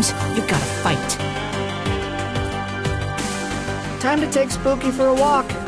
Sometimes you gotta fight. Time to take Spooky for a walk.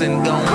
and gone.